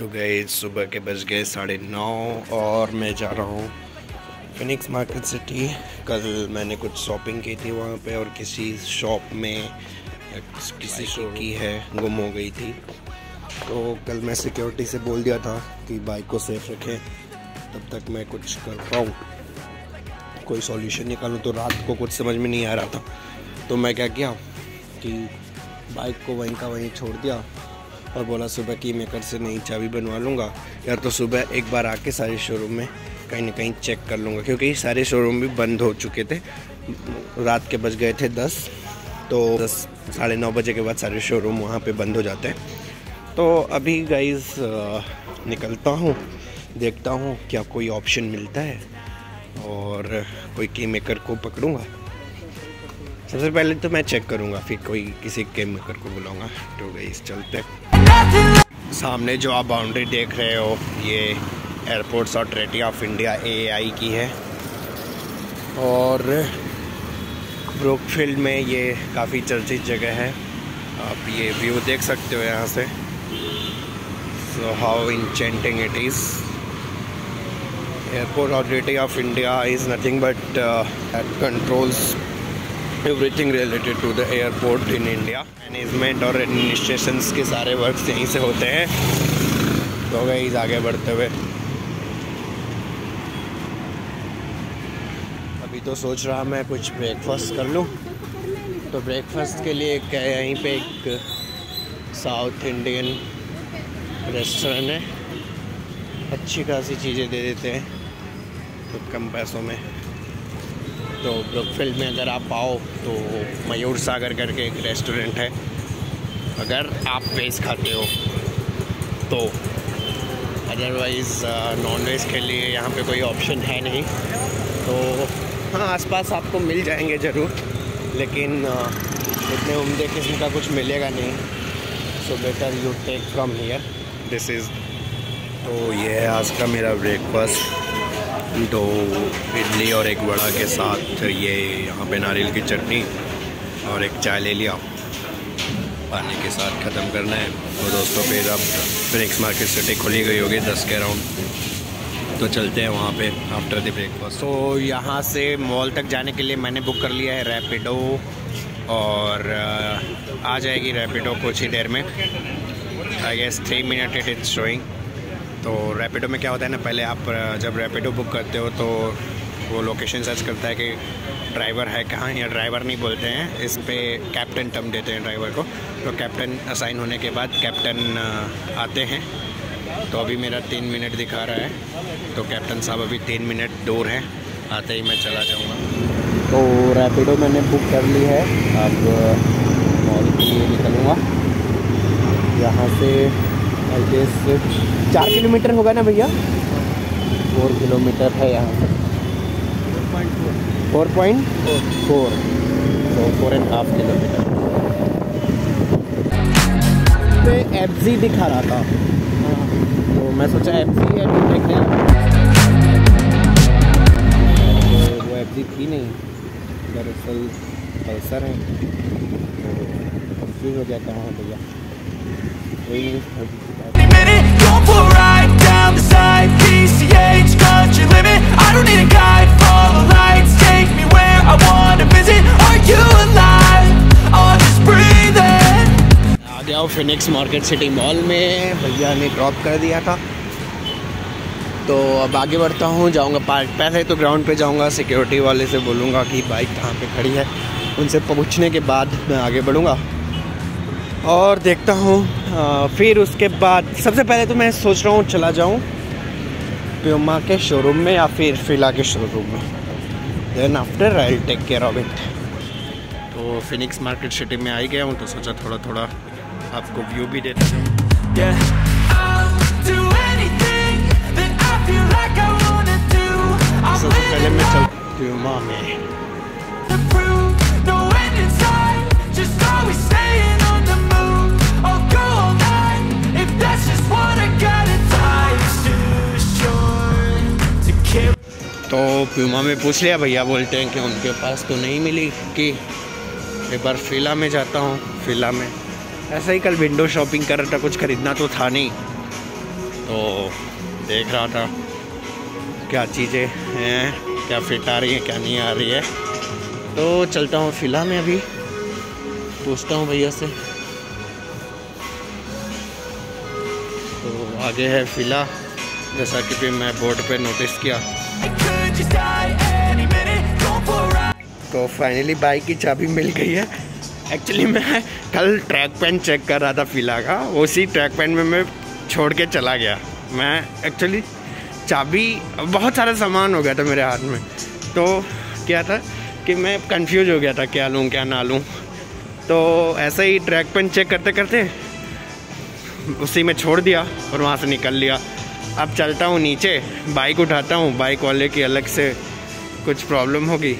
तो गए सुबह के बज गए साढ़े नौ और मैं जा रहा हूँ फिनिक्स मार्केट सिटी कल मैंने कुछ शॉपिंग की थी वहाँ पे और किसी शॉप में किसी शो की। है गुम हो गई थी। तो कल मैं सिक्योरिटी से बोल दिया था कि बाइक को सेफ़ रखें। तब तक मैं कुछ कर पाऊँ। कोई सॉल्यूशन निकालूँ तो रात को कुछ समझ में नहीं आ रहा था। तो मैं क्या किया कि बाइक को वहीं का वहीं छोड़ दिया। और बोला, सुबह की मेकर से नई चाबी बनवा लूँगा। या तो सुबह एक बार आके सारे शोरूम में कहीं ना कहीं चेक कर लूँगा, क्योंकि सारे शोरूम भी बंद हो चुके थे। रात के बज गए थे दस तो दस, साढ़े नौ बजे के बाद सारे शोरूम वहाँ पे बंद हो जाते हैं। तो अभी गाइज़ निकलता हूँ, देखता हूँ क्या कोई ऑप्शन मिलता है और कोई की मेकर को पकड़ूँगा। सबसे पहले तो मैं चेक करूँगा फिर कोई किसी के मेकर को बुलाऊँगा। तो गई चलते सामने जो आप बाउंड्री देख रहे हो, ये airports authority of India AI की है। और ब्रुकफील्ड में ये काफ़ी चर्चित जगह है। आप ये व्यू देख सकते हो यहाँ से। So how enchanting it is airport authority of India is nothing but controls everything related to the airport in India management और एडमिनिस्ट्रेशन के सारे वर्क यहीं से होते हैं। तो गई आगे बढ़ते हुए। अभी तो सोच रहा मैं कुछ ब्रेकफास्ट कर लूँ। तो ब्रेकफास्ट के लिए क्या यहीं पे एक साउथ इंडियन रेस्टोरेंट है। अच्छी खासी चीज़ें दे देते हैं तो कम पैसों में। तो ब्रुकफील्ड में अगर आप आओ तो मयूर सागर करके एक रेस्टोरेंट है। अगर आप वेज खाते हो तो अदरवाइज़ नॉन वेज के लिए यहाँ पे कोई ऑप्शन है नहीं। तो हाँ आसपास आपको मिल जाएँगे ज़रूर, लेकिन इतने उम्दे किस्म का कुछ मिलेगा नहीं। So better you take from here this is तो ये है आज का मेरा ब्रेकफास्ट दो इडली और एक वड़ा के साथ ये यहाँ पे नारियल की चटनी और एक चाय ले लिया। पानी के साथ ख़त्म करना है। तो दोस्तों, फिर अब ब्रेक्स मार्केट सिटी खुली गई होगी दस के अराउंड तो चलते हैं वहाँ पे आफ्टर द ब्रेकफास्ट तो यहाँ से मॉल तक जाने के लिए मैंने बुक कर लिया है रैपिडो और, आ जाएगी रैपिडो कुछ ही देर में। I guess three minute it is showing तो रैपिडो में क्या होता है ना, पहले आप जब रैपिडो बुक करते हो तो वो लोकेशन सर्च करता है कि ड्राइवर है कहाँ, या ड्राइवर नहीं बोलते हैं, इस पर कैप्टन टर्म देते हैं ड्राइवर को। तो कैप्टन असाइन होने के बाद कैप्टन आते हैं। तो अभी मेरा तीन मिनट दिखा रहा है। तो कैप्टन साहब अभी तीन मिनट दूर हैं। आते ही मैं चला जाऊँगा। तो रैपिडो मैंने बुक कर ली है। अब मॉल के लिए निकलूँगा। यहाँ से आई गेस चार किलोमीटर होगा ना भैया? फोर किलोमीटर है यहाँ फोर पॉइंट फोर। तो फोर एंड हाफ़ किलोमीटर। पे एफ़ जी दिखा रहा था। तो मैं सोचा एफ़ जी है तो देखने तो वो एफ़ जी थी नहीं। दरअसल पल्सर है। तो कंफ्यूज हो गया कहाँ भैया कोई नहीं फिनिक्स मार्केट सिटी मॉल में भैया ने ड्रॉप कर दिया था। तो अब आगे बढ़ता हूँ, जाऊँगा पार्क। पहले तो ग्राउंड पे जाऊँगा सिक्योरिटी वाले से बोलूँगा कि बाइक कहाँ पे खड़ी है। उनसे पूछने के बाद मैं आगे बढ़ूँगा। और देखता हूँ फिर उसके बाद, सबसे पहले तो मैं सोच रहा हूँ चला जाऊँ प्योमा के शोरूम में या फिर फिला के शोरूम में। Then after I take care of it तो फिनिक्स मार्केट सिटी में आई गया हूँ तो सोचा थोड़ा थोड़ा आपको व्यू भी देता हूँ। सबसे पहले मैं चल प्यूमा में तो प्यूमा में पूछ लिया भैया बोलते हैं कि उनके पास तो नहीं मिली कि? एक बार फ़िला में जाता हूँ फ़िला में। ऐसा ही कल विंडो शॉपिंग कर रहा था, कुछ ख़रीदना तो था नहीं। तो देख रहा था क्या चीज़ें हैं, क्या फिट आ रही है, क्या नहीं आ रही है। तो चलता हूँ फ़िलहाल मैं अभी, पूछता हूँ भैया से। तो आगे है फ़िला, जैसा कि भी मैं बोर्ड पे नोटिस किया। तो फाइनली बाइक की चाबी मिल गई है। एक्चुअली मैं कल ट्रैक पैन चेक कर रहा था फ़िला का। उसी ट्रैक पैन में मैं छोड़ के चला गया। मैं एक्चुअली चाबी, बहुत सारा सामान हो गया था मेरे हाथ में। तो क्या था कि मैं कंफ्यूज हो गया था, क्या लूँ, क्या ना लूँ। तो ऐसे ही ट्रैक पेन चेक करते करते उसी में छोड़ दिया और वहाँ से निकल लिया। अब चलता हूँ नीचे बाइक उठाता हूँ। बाइक वाले की अलग से कुछ प्रॉब्लम होगी।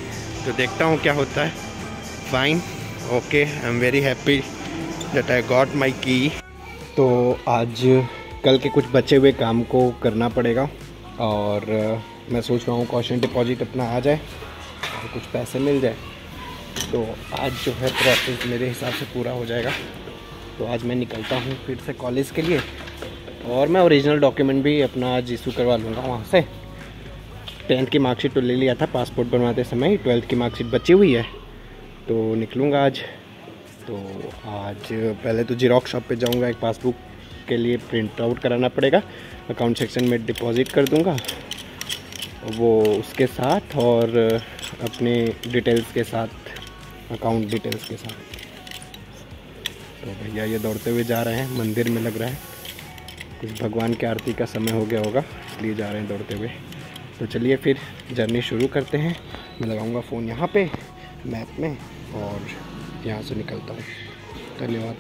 तो देखता हूँ क्या होता है। Fine okay I am very happy that I got my key तो आज कल के कुछ बचे हुए काम को करना पड़ेगा और मैं सोच रहा हूँ कॉशन डिपॉजिट अपना आ जाए और कुछ पैसे मिल जाए। तो आज जो है प्रोसेस मेरे हिसाब से पूरा हो जाएगा। तो आज मैं निकलता हूँ फिर से कॉलेज के लिए और मैं ओरिजिनल डॉक्यूमेंट भी अपना आज इशू करवा लूँगा वहाँ से। टेंथ की मार्कशीट तो ले लिया था पासपोर्ट बनवाते समय ट्वेल्थ की मार्कशीट बची हुई है। तो निकलूँगा आज। तो आज पहले तो जीरोक्स शॉप पे जाऊँगा, एक पासबुक के लिए प्रिंट आउट कराना पड़ेगा। अकाउंट सेक्शन में डिपॉजिट कर दूँगा। वो उसके साथ और अपने डिटेल्स के साथ अकाउंट डिटेल्स के साथ। तो भैया ये दौड़ते हुए जा रहे हैं, मंदिर में लग रहा है। कुछ भगवान की आरती का समय हो गया होगा, इसलिए जा रहे हैं दौड़ते हुए। तो चलिए फिर जर्नी शुरू करते हैं। मैं लगाऊँगा फ़ोन यहाँ पे। मैप में और यहाँ से निकलता हूँ। धन्यवाद।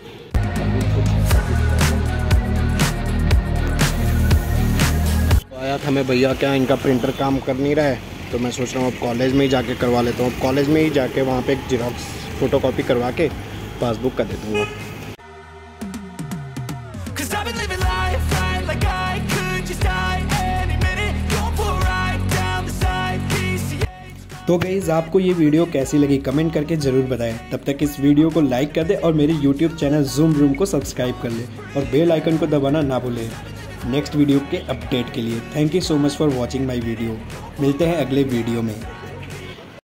तो आया था मैं, भैया, क्या इनका प्रिंटर काम कर नहीं रहा है? तो मैं सोच रहा हूँ, अब कॉलेज में ही जाके करवा लेता हूँ। अब कॉलेज में ही जाके वहाँ पे एक जीरोक्स फ़ोटोकॉपी करवा के पासबुक का दे हूँ। तो गईज़ आपको ये वीडियो कैसी लगी? कमेंट करके ज़रूर बताएँ। तब तक इस वीडियो को लाइक कर दे और मेरे यूट्यूब चैनल जूम रूम को सब्सक्राइब कर ले और बेल आइकन को दबाना ना भूलें। नेक्स्ट वीडियो के अपडेट के लिए। Thank you so much for watching my video मिलते हैं अगले वीडियो में।